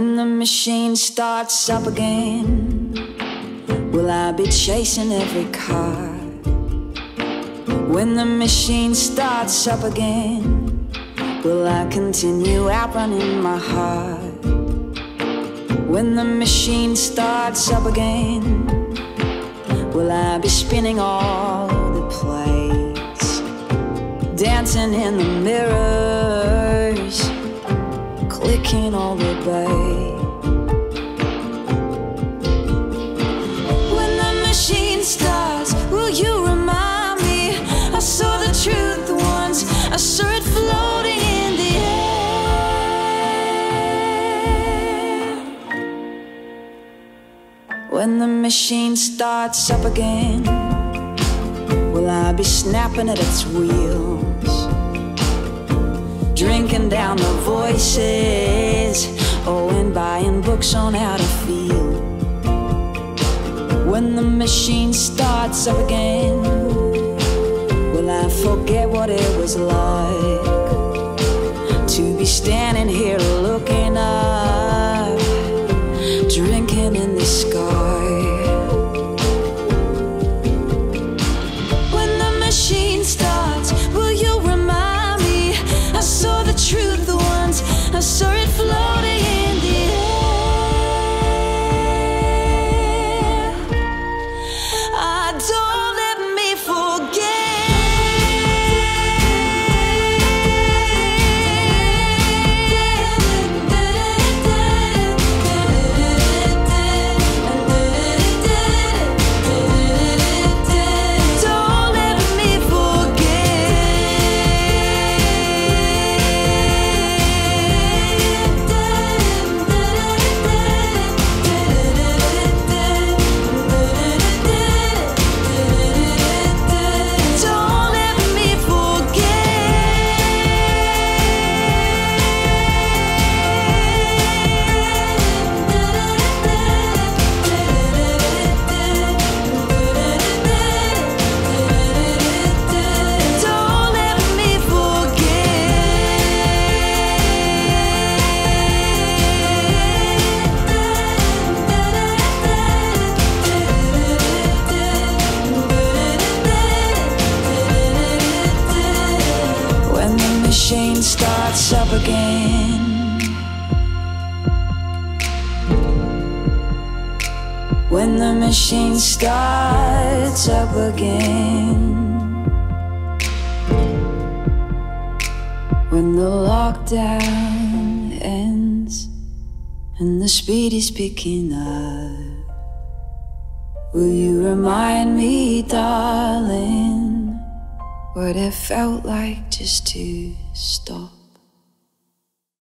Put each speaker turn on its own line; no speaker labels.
When the machine starts up again, will I be chasing every car? When the machine starts up again, will I continue outrunning my heart? When the machine starts up again, will I be spinning all the plates, dancing in the mirrors, clicking all the bait? When the machine starts up again, will I be snapping at its wheels? Drinking down the voices, oh, and buying books on how to feel. When the machine starts up again, will I forget what it was like to be standing here looking up, drinking in the sky? Machine starts up again. When the machine starts up again. When the lockdown ends and the speed is picking up, will you remind me, darling, what it felt like just to stop?